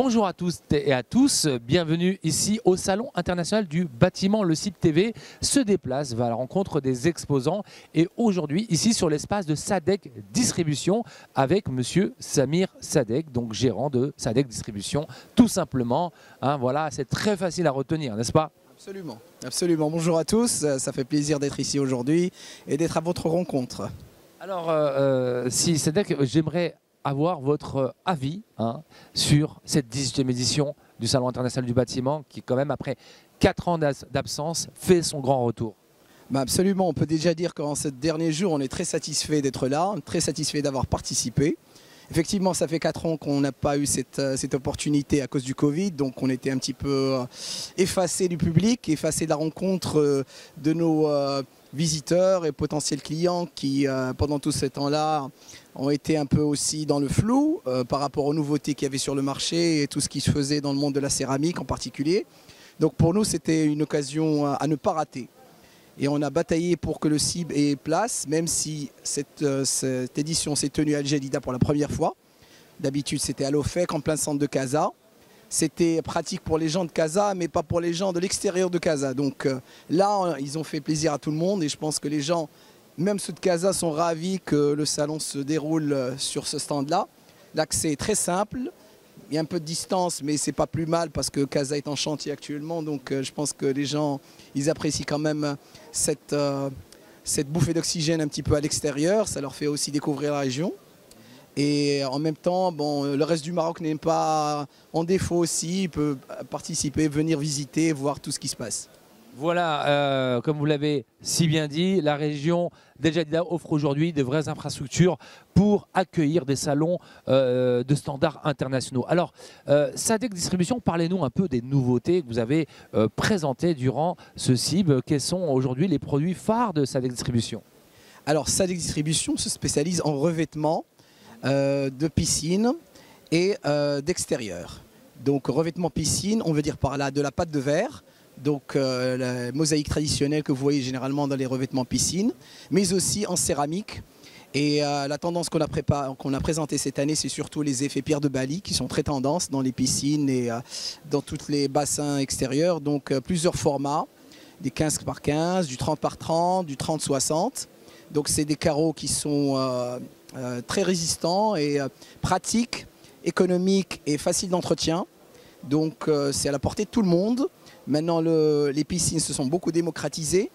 Bonjour à tous et à tous, bienvenue ici au Salon international du bâtiment. Le site TV se déplace, va à la rencontre des exposants et aujourd'hui ici sur l'espace de Sadek Distribution avec monsieur Samir Sadek, donc gérant de Sadek Distribution, tout simplement. Hein, voilà, c'est très facile à retenir, n'est-ce pas? Absolument, absolument. Bonjour à tous, ça fait plaisir d'être ici aujourd'hui et d'être à votre rencontre. Alors, euh, euh, si Sadek, j'aimerais avoir votre avis hein, sur cette 18e édition du Salon international du bâtiment qui, quand même, après 4 ans d'absence, fait son grand retour. Bah absolument, on peut déjà dire qu'en ce dernier jour, on est très satisfait d'être là, très satisfait d'avoir participé. Effectivement, ça fait 4 ans qu'on n'a pas eu cette, euh, cette, opportunité à cause du Covid, donc on était un petit peu euh, effacé du public, effacé de la rencontre euh, de nos visiteurs et potentiels clients qui, pendant tout ce temps-là, ont été un peu aussi dans le flou par rapport aux nouveautés qu'il y avait sur le marché et tout ce qui se faisait dans le monde de la céramique en particulier. Donc pour nous, c'était une occasion à ne pas rater. Et on a bataillé pour que le CIB ait place, même si cette, euh, édition s'est tenue à Algelida pour la première fois. D'habitude, c'était à l'OFEC, en plein centre de Casa. C'était pratique pour les gens de Casa, mais pas pour les gens de l'extérieur de Casa. Donc euh, là, ils ont fait plaisir à tout le monde et je pense que les gens, même ceux de Casa, sont ravis que le salon se déroule euh, sur ce stand-là. L'accès est très simple, il y a un peu de distance, mais c'est pas plus mal parce que Casa est en chantier actuellement. Donc euh, je pense que les gens, ils apprécient quand même cette, euh, cette bouffée d'oxygène un petit peu à l'extérieur. Ça leur fait aussi découvrir la région. Et en même temps, bon, le reste du Maroc n'est pas en défaut aussi. Il peut participer, venir visiter, voir tout ce qui se passe. Voilà, euh, comme vous l'avez si bien dit, la région d'El offre aujourd'hui de vraies infrastructures pour accueillir des salons euh, de standards internationaux. Alors, euh, Sadek Distribution, parlez-nous un peu des nouveautés que vous avez présentées durant ce CIB. Quels sont aujourd'hui les produits phares de Sadek Distribution? Alors, Sadek Distribution se spécialise en revêtement de piscine et d'extérieur. Donc, revêtement piscine, on veut dire par là de la pâte de verre, donc euh, la mosaïque traditionnelle que vous voyez généralement dans les revêtements piscines, mais aussi en céramique. Et euh, la tendance qu'on a, présentée cette année, c'est surtout les effets pierre de Bali qui sont très tendances dans les piscines et euh, dans tous les bassins extérieurs. Donc plusieurs formats, des 15 par 15, du 30 par 30, du 30 60. Donc c'est des carreaux qui sont très résistants et pratiques, économiques et faciles d'entretien. Donc c'est à la portée de tout le monde. Maintenant, les piscines se sont beaucoup démocratisées.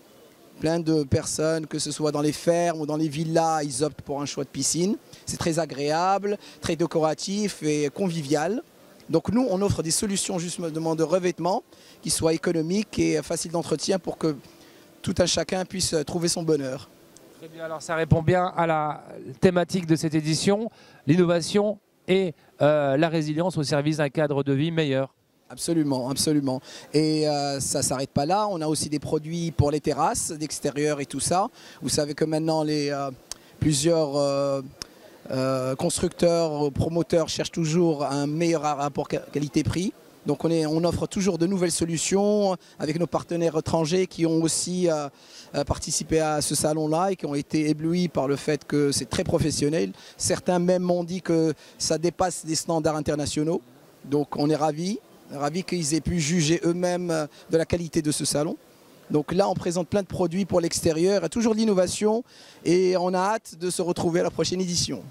Plein de personnes, que ce soit dans les fermes ou dans les villas, ils optent pour un choix de piscine. C'est très agréable, très décoratif et convivial. Donc nous, on offre des solutions justement de revêtement qui soient économiques et faciles d'entretien pour que tout un chacun puisse trouver son bonheur. Très bien, alors ça répond bien à la thématique de cette édition, l'innovation et euh, la résilience au service d'un cadre de vie meilleur. Absolument, absolument. Et euh, ça ne s'arrête pas là. On a aussi des produits pour les terrasses d'extérieur et tout ça. Vous savez que maintenant, les, euh, plusieurs constructeurs, promoteurs cherchent toujours un meilleur rapport qualité-prix. Donc on, offre toujours de nouvelles solutions avec nos partenaires étrangers qui ont aussi participé à ce salon-là et qui ont été éblouis par le fait que c'est très professionnel. Certains même m'ont dit que ça dépasse des standards internationaux. Donc on est ravis ravis qu'ils aient pu juger eux-mêmes euh, de la qualité de ce salon. Donc là, on présente plein de produits pour l'extérieur, toujours l'innovation et on a hâte de se retrouver à la prochaine édition.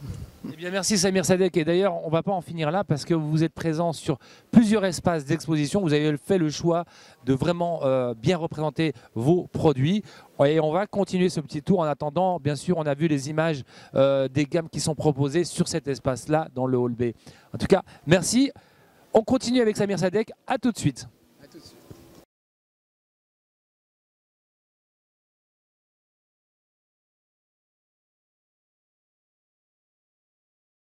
Eh merci Samir Sadek. Et d'ailleurs, on ne va pas en finir là parce que vous êtes présent sur plusieurs espaces d'exposition. Vous avez fait le choix de vraiment euh, bien représenter vos produits. Et on va continuer ce petit tour. En attendant, bien sûr, on a vu les images euh, des gammes qui sont proposées sur cet espace-là dans le hall B. En tout cas, merci. On continue avec Samir Sadek. À tout de suite.